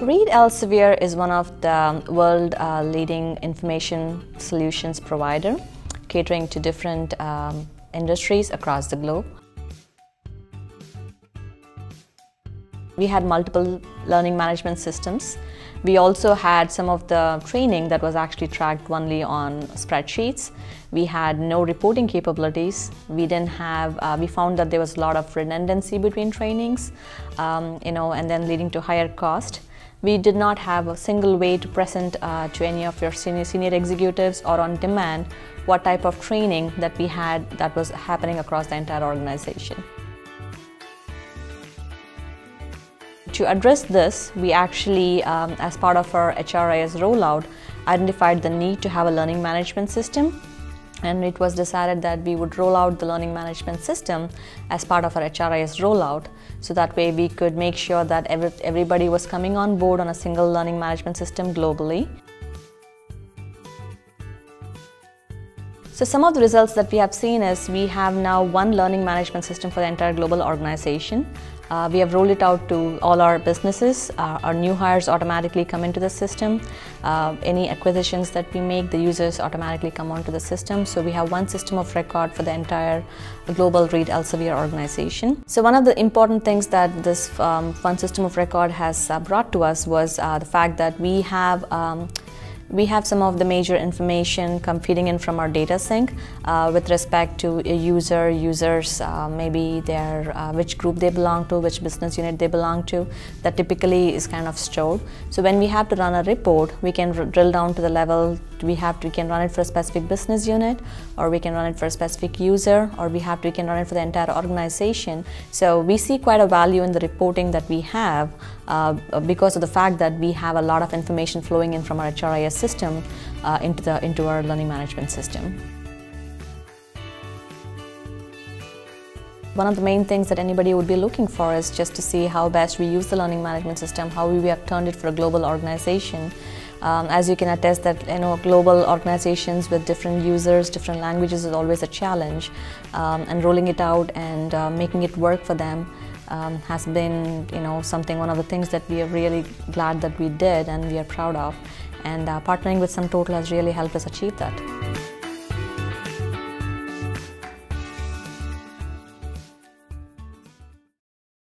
Reed Elsevier is one of the world uh, leading information solutions provider catering to different um, industries across the globe. We had multiple learning management systems. We also had some of the training that was actually tracked only on spreadsheets. We had no reporting capabilities. We didn't have, uh, we found that there was a lot of redundancy between trainings, um, you know, and then leading to higher cost. We did not have a single way to present uh, to any of your senior, senior executives or on demand what type of training that we had that was happening across the entire organization. To address this, we actually, um, as part of our HRIS rollout, identified the need to have a learning management system and it was decided that we would roll out the learning management system as part of our HRIS rollout so that way we could make sure that every, everybody was coming on board on a single learning management system globally. So some of the results that we have seen is we have now one learning management system for the entire global organization. Uh, we have rolled it out to all our businesses. Uh, our new hires automatically come into the system. Uh, any acquisitions that we make, the users automatically come onto the system. So we have one system of record for the entire global Reed Elsevier organization. So one of the important things that this um, one system of record has uh, brought to us was uh, the fact that we have um, we have some of the major information come feeding in from our data sync uh, with respect to a user, users, uh, maybe their uh, which group they belong to, which business unit they belong to. That typically is kind of stored. So when we have to run a report, we can drill down to the level we have to, we can run it for a specific business unit, or we can run it for a specific user, or we have to, we can run it for the entire organization. So we see quite a value in the reporting that we have uh, because of the fact that we have a lot of information flowing in from our HRIS system uh, into, the, into our learning management system. One of the main things that anybody would be looking for is just to see how best we use the learning management system, how we have turned it for a global organization. Um, as you can attest that you know global organizations with different users, different languages is always a challenge, um, and rolling it out and uh, making it work for them um, has been you know something one of the things that we are really glad that we did and we are proud of, and uh, partnering with SumTotal has really helped us achieve that.